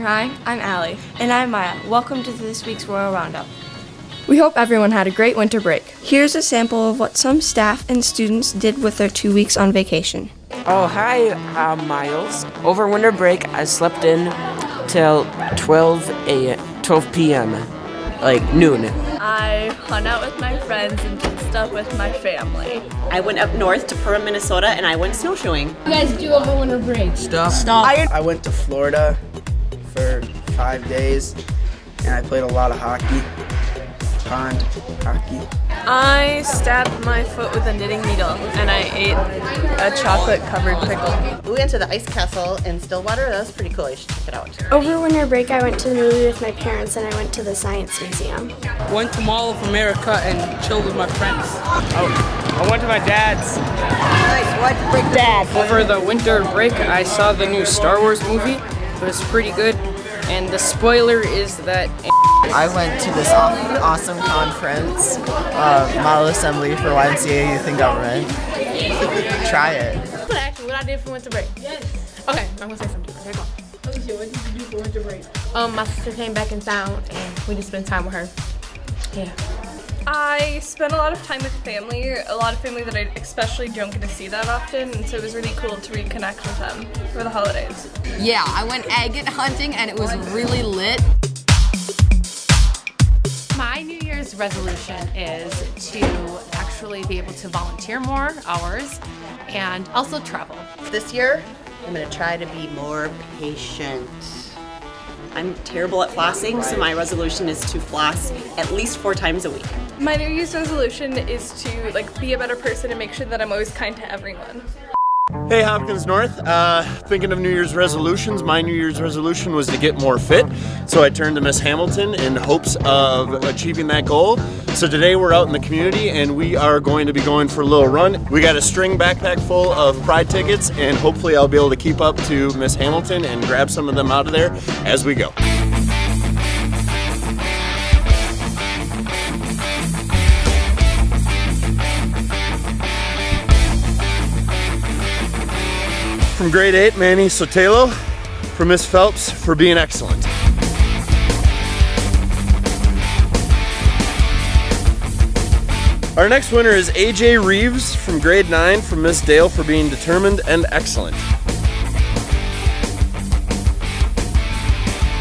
Junior High. I'm Allie. And I'm Maya. Welcome to this week's Royal Roundup. We hope everyone had a great winter break. Here's a sample of what some staff and students did with their two weeks on vacation. Oh, hi, uh, Miles. Over winter break, I slept in till 12 a 12 p.m. like noon. I hung out with my friends and did stuff with my family. I went up north to Pearl, Minnesota, and I went snowshoeing. You guys do over winter break? Stuff. Stop. I, I went to Florida for five days, and I played a lot of hockey, pond hockey. I stabbed my foot with a knitting needle and I ate a chocolate covered pickle. We went to the ice castle in Stillwater. That was pretty cool. You should check it out. Over winter break, I went to the movie with my parents and I went to the Science Museum. Went to Mall of America and chilled with my friends. Oh, I went to my dad's. Nice. What break dad? Over the winter break, I saw the new Star Wars movie. It was pretty good. And the spoiler is that. I went to this awesome conference, uh, Model Assembly for YMCA Youth in Government. Try it. What actually what I did for winter break? Yes. Okay, I'm gonna say something. Okay, go. What did you do for winter break? Um, my sister came back in town and we just spent time with her. Yeah. I spent a lot of time with family, a lot of family that I especially don't get to see that often, and so it was really cool to reconnect with them for the holidays. Yeah, I went agate hunting and it was really lit. My New Year's resolution is to actually be able to volunteer more hours and also travel. This year, I'm going to try to be more patient. I'm terrible at flossing, so my resolution is to floss at least four times a week. My New Year's resolution is to like be a better person and make sure that I'm always kind to everyone. Hey Hopkins North, uh, thinking of New Year's resolutions. My New Year's resolution was to get more fit, so I turned to Miss Hamilton in hopes of achieving that goal. So today we're out in the community and we are going to be going for a little run. We got a string backpack full of pride tickets and hopefully I'll be able to keep up to Miss Hamilton and grab some of them out of there as we go. From grade 8, Manny Sotelo. From Miss Phelps for being excellent. Our next winner is AJ Reeves from grade 9 from Miss Dale for being determined and excellent.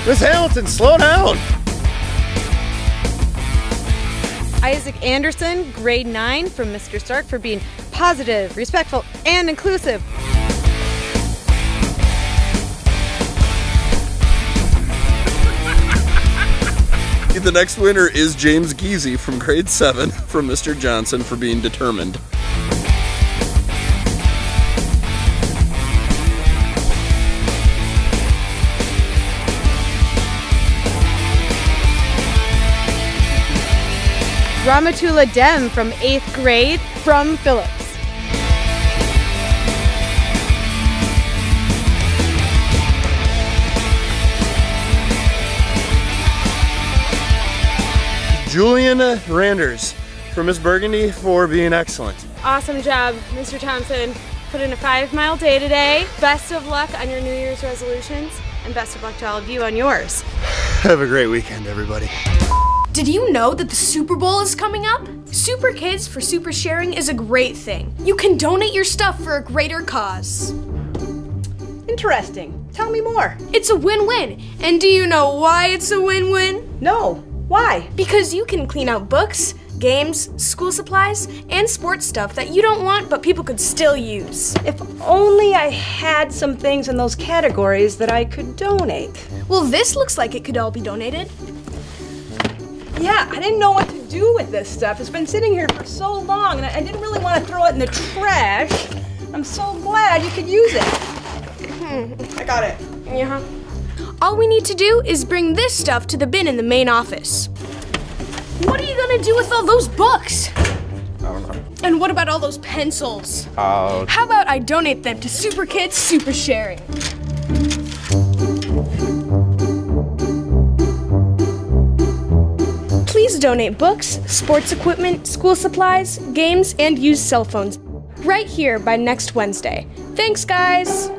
Miss Hamilton, slow down! Isaac Anderson, grade 9 from Mr. Stark for being positive, respectful, and inclusive. The next winner is James Geezy from grade 7 from Mr. Johnson for being determined. Ramatula Dem from 8th grade from Phillips. Julian Randers from Miss Burgundy for being excellent. Awesome job, Mr. Thompson. Put in a five mile day today. Best of luck on your New Year's resolutions, and best of luck to all of you on yours. Have a great weekend, everybody. Did you know that the Super Bowl is coming up? Super Kids for Super Sharing is a great thing. You can donate your stuff for a greater cause. Interesting. Tell me more. It's a win win. And do you know why it's a win win? No. Why? Because you can clean out books, games, school supplies, and sports stuff that you don't want but people could still use. If only I had some things in those categories that I could donate. Well, this looks like it could all be donated. Yeah, I didn't know what to do with this stuff. It's been sitting here for so long, and I didn't really want to throw it in the trash. I'm so glad you could use it. Hmm. I got it. Yeah. All we need to do is bring this stuff to the bin in the main office. What are you gonna do with all those books? I don't know. And what about all those pencils? Uh, How about I donate them to Super Kids Super Sharing? Please donate books, sports equipment, school supplies, games, and used cell phones right here by next Wednesday. Thanks, guys!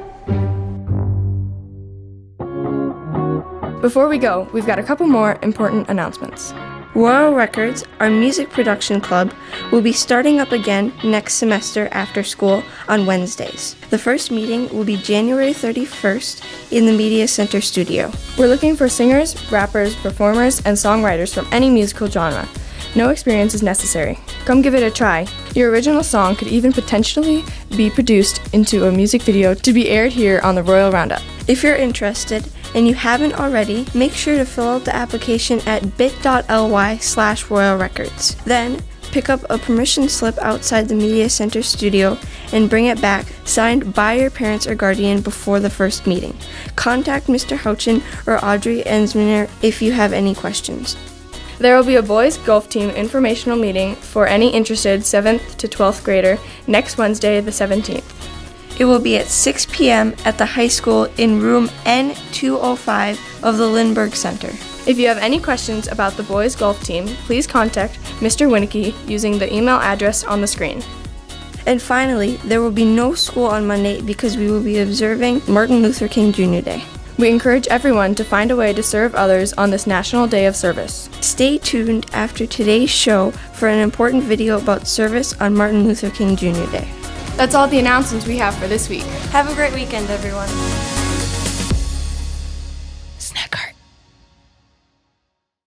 Before we go, we've got a couple more important announcements. Royal Records, our music production club, will be starting up again next semester after school on Wednesdays. The first meeting will be January 31st in the Media Center studio. We're looking for singers, rappers, performers, and songwriters from any musical genre. No experience is necessary. Come give it a try. Your original song could even potentially be produced into a music video to be aired here on the Royal Roundup. If you're interested and you haven't already, make sure to fill out the application at bit.ly slash royal records. Then, pick up a permission slip outside the Media Center studio and bring it back, signed by your parents or guardian before the first meeting. Contact Mr. Houchin or Audrey Ensminer if you have any questions. There will be a boys golf team informational meeting for any interested 7th to 12th grader next Wednesday, the 17th. It will be at 6 p.m. at the high school in room N205 of the Lindbergh Center. If you have any questions about the boys golf team, please contact Mr. Winnicky using the email address on the screen. And finally, there will be no school on Monday because we will be observing Martin Luther King Jr. Day. We encourage everyone to find a way to serve others on this National Day of Service. Stay tuned after today's show for an important video about service on Martin Luther King Jr. Day. That's all the announcements we have for this week. Have a great weekend, everyone.